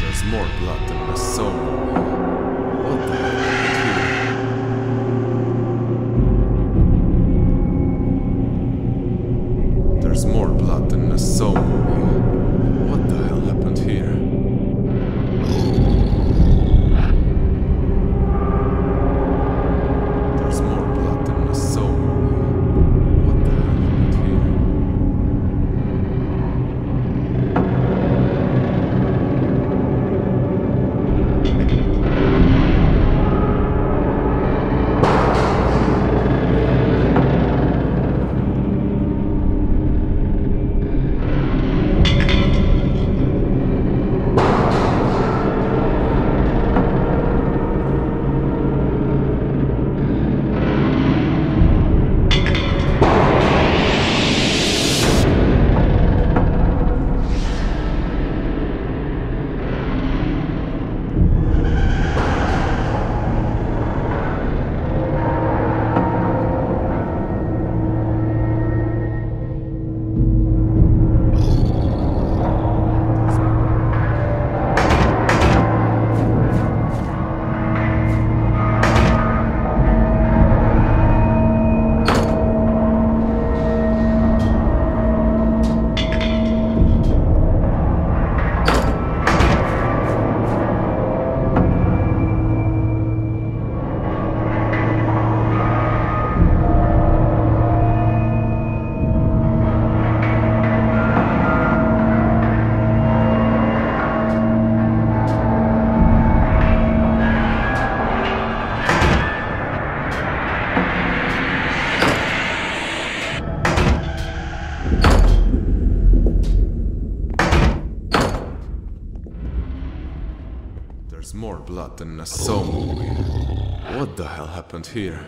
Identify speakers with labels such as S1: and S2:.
S1: There's more blood than a soul. What the hell? There's more blood than a soul. What the hell happened here? There's more blood than a soul. What the hell happened here?